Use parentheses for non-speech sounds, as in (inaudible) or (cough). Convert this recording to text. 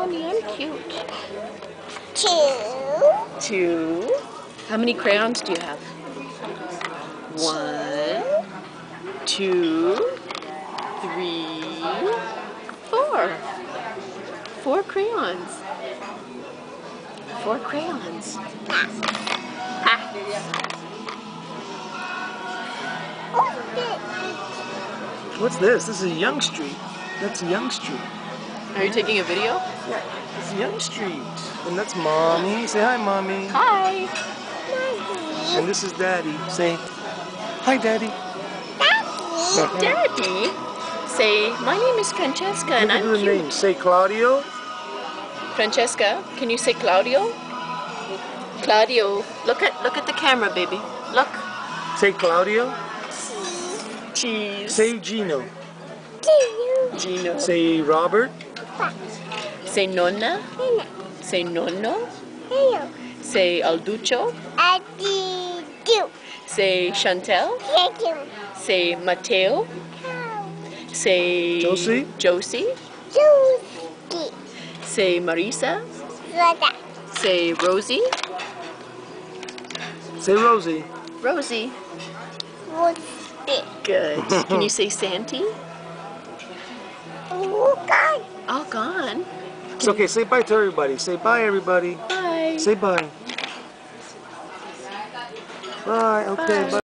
Bonnie, I'm cute. Two. Two. How many crayons do you have? One, two, three, four. Four crayons. Four crayons. Ha. What's this? This is Yonge Street. That's Yonge Street. Are you taking a video? Yeah, it's Yonge Street. And that's Mommy. Say hi, Mommy. Hi. And this is Daddy. Say hi, Daddy. Daddy. Say, my name is Francesca and I'm her cute. name. Say Claudio. Francesca, can you say Claudio? Claudio. Look at look at the camera, baby. Look. Say Claudio. Cheese. Say Gino. Gino. Say Robert. Say nonna. Say nonno. Say Alduccio. Say Chantel. Say Matteo. Say Josie. Josie. Josie. Say Marisa. Say Rosie. Say Rosie. Rosie. Good. Can you (laughs) say Santy? All oh, gone. It's okay. Say bye to everybody. Say bye, everybody. Bye. Say bye. Bye. Okay. Bye. Bye.